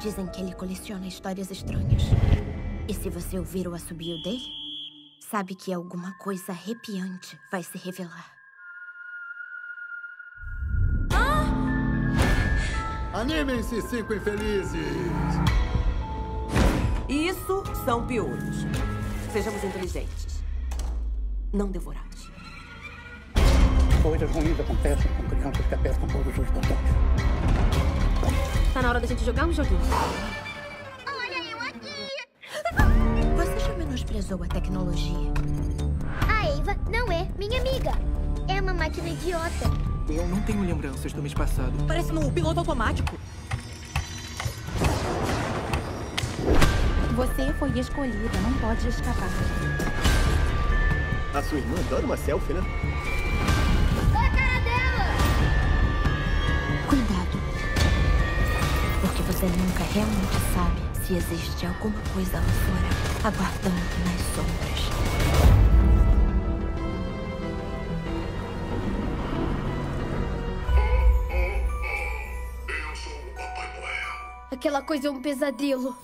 Dizem que ele coleciona histórias estranhas. E se você ouvir o assobio dele, sabe que alguma coisa arrepiante vai se revelar. Animem-se, cinco infelizes! Isso são piolhos. Sejamos inteligentes. Não devorados. Coisas ruins acontecem com crianças que apertam todos os botões. Tá na hora da gente jogar um joguinho. Olha eu aqui! Você já menosprezou a tecnologia? A Eva não é minha amiga. É uma máquina idiota. Eu não tenho lembranças do mês passado. Parece no piloto automático. Você foi escolhida, não pode escapar. A sua irmã adora uma selfie, né? Você nunca realmente sabe se existe alguma coisa lá fora aguardando nas sombras. Aquela coisa é um pesadelo.